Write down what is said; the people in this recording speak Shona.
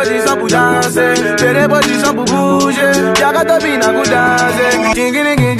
bodisan bu danse. Tere bodisan bu bouge. Yaka tobi na ku danse. Jingi ni gi.